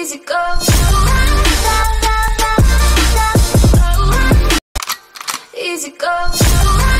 Easy go. Easy go.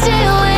Stay away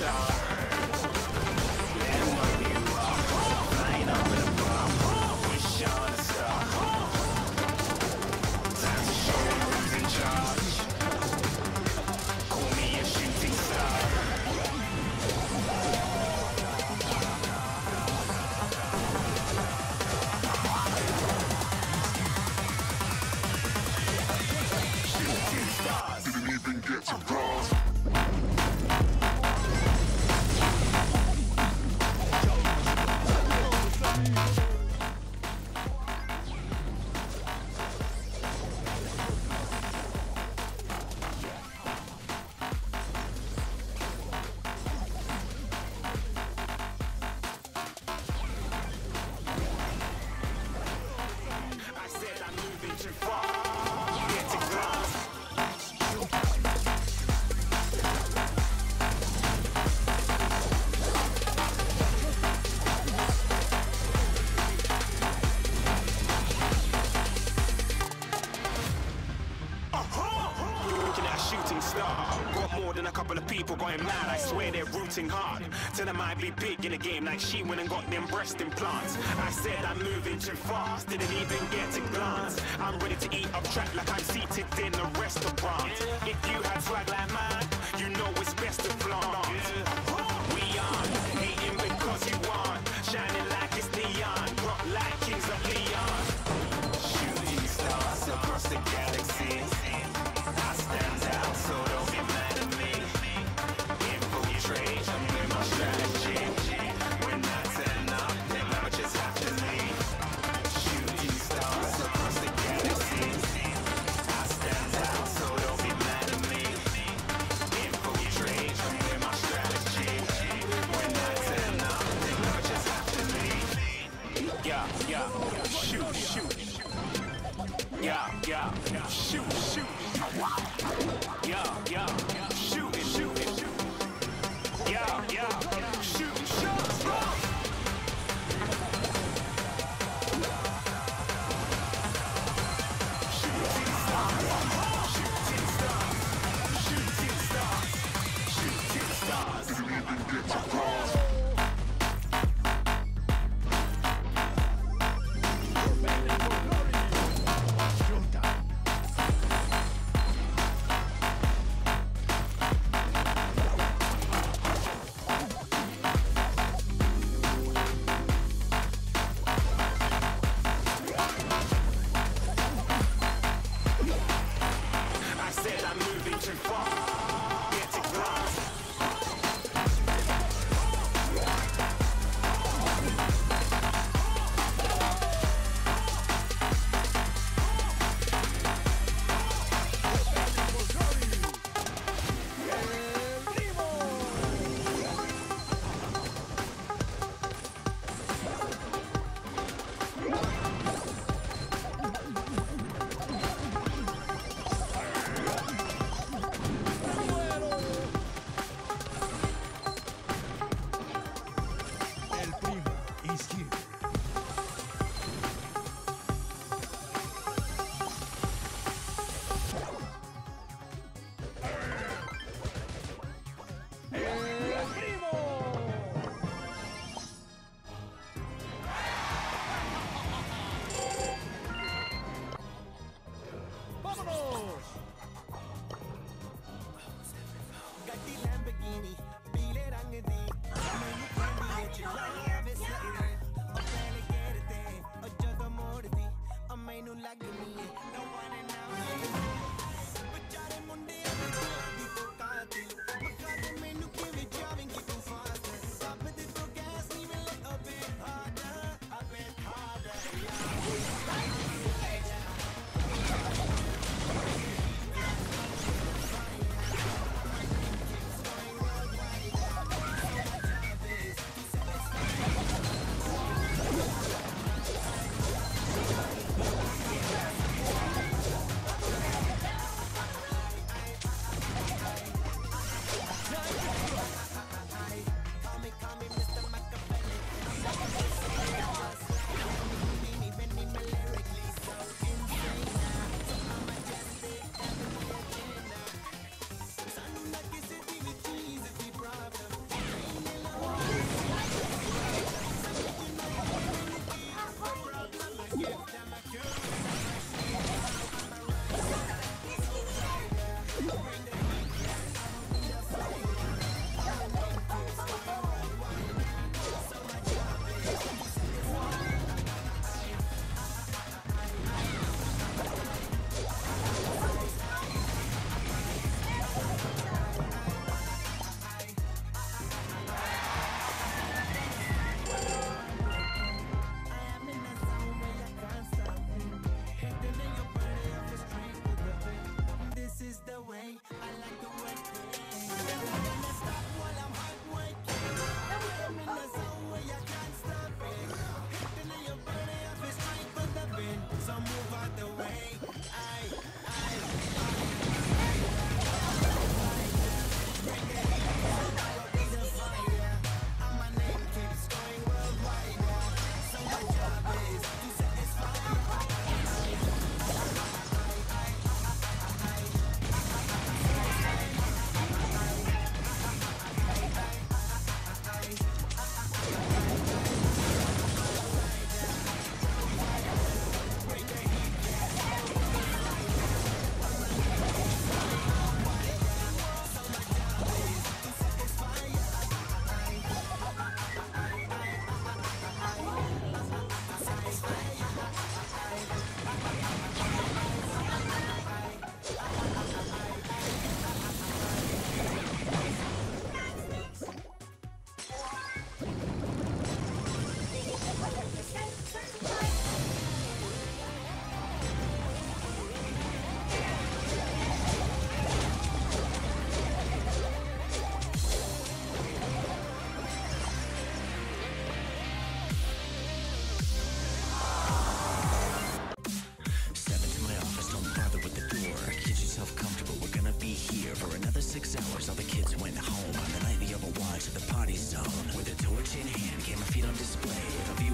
Shooting I swear they're rooting hard. Tell them I'd be big in the game like she went and got them breast implants. I said I'm moving too fast, didn't even get a glance. I'm ready to eat up track like I'm seated in a restaurant. If you had swag like mine, you know Shooting stars. Shooting stars. six hours, all the kids went home. On the night the other watched at the party zone. With a torch in hand, came a feet on display. With a view